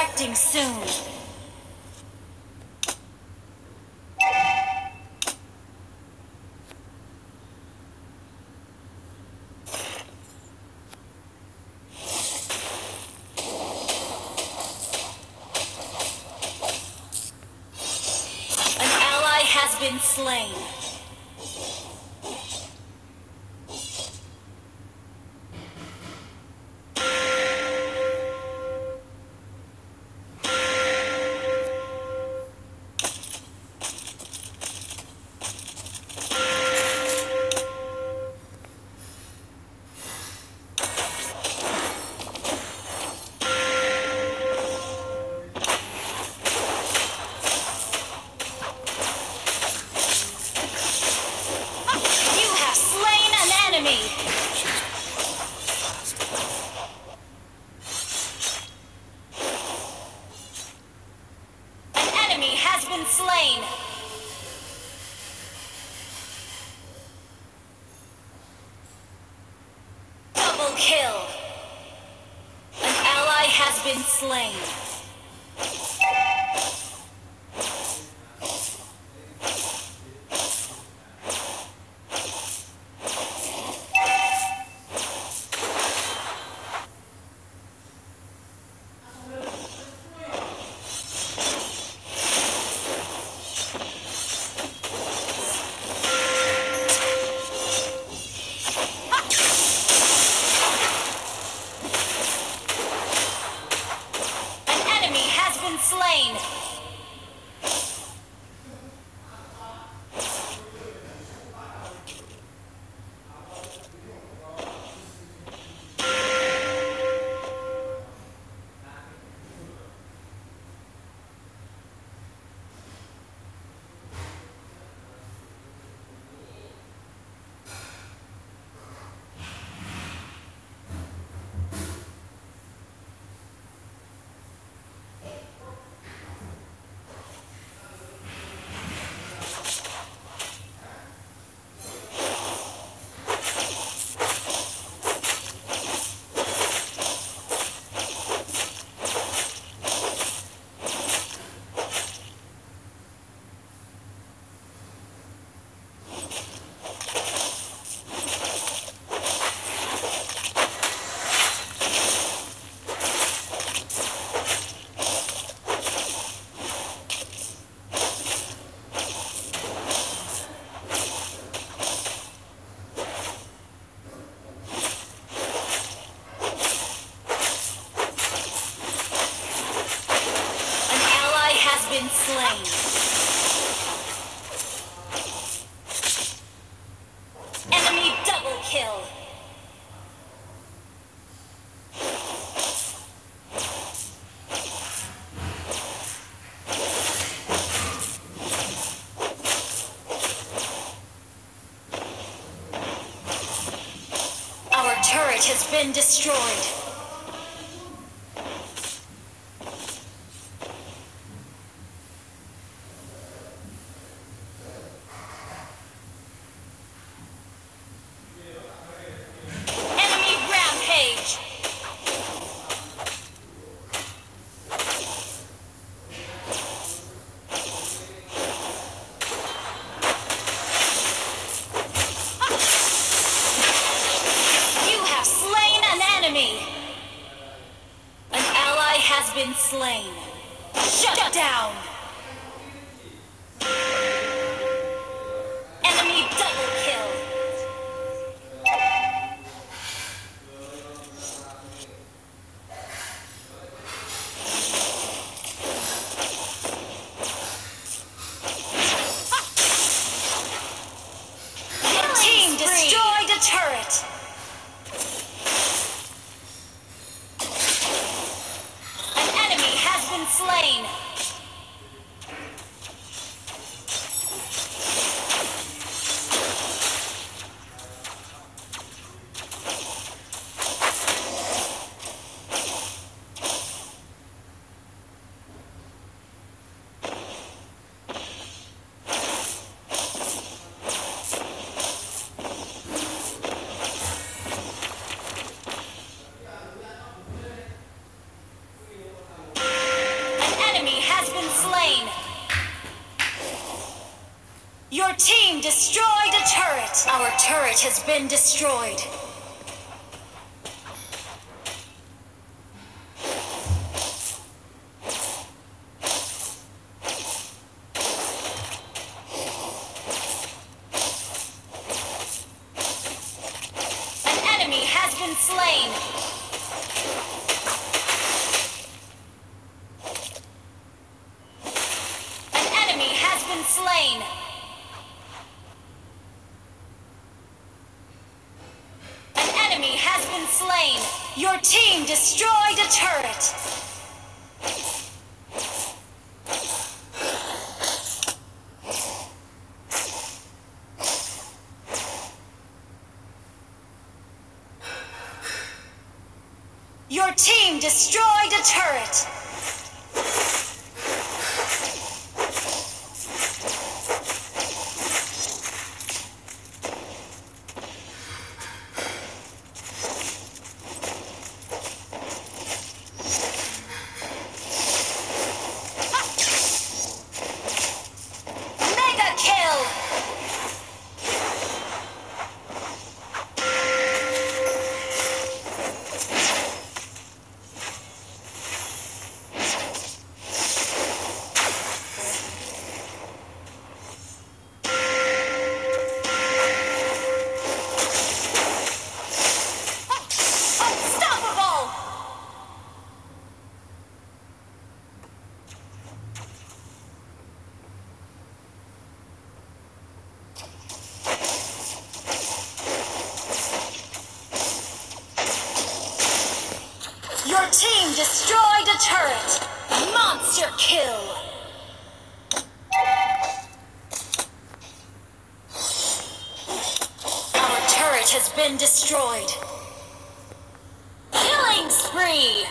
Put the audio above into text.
Turtle soon. An ally has been slain. Slain. Double kill. An ally has been slain. plane. been slain. Enemy double kill. Our turret has been destroyed. Been slain. Shut down! Slain! Your team destroyed a turret! Our turret has been destroyed. An enemy has been slain! An enemy has been slain! An enemy has been slain! Your team destroyed a turret! Your team destroyed a turret! Your team destroyed a turret! Monster kill! Our turret has been destroyed. Killing spree!